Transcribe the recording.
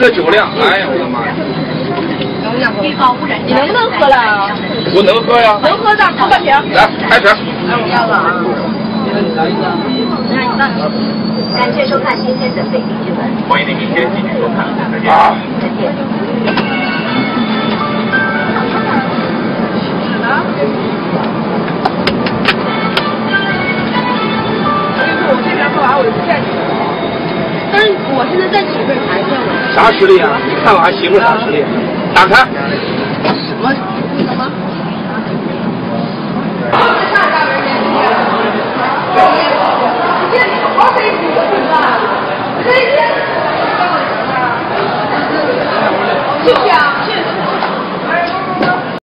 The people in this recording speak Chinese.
个酒量，哎呀，我的妈呀！你能不能喝了？我能喝呀。能喝的，喝半瓶。来，开始。要了啊。感谢收看今天的北京新闻。欢迎您明天继续收看，再见。啊。再见。我这边喝完我就不见你了。但是我现在在体会还是我。啥实力啊？你看我媳妇啥实力？打开。什么？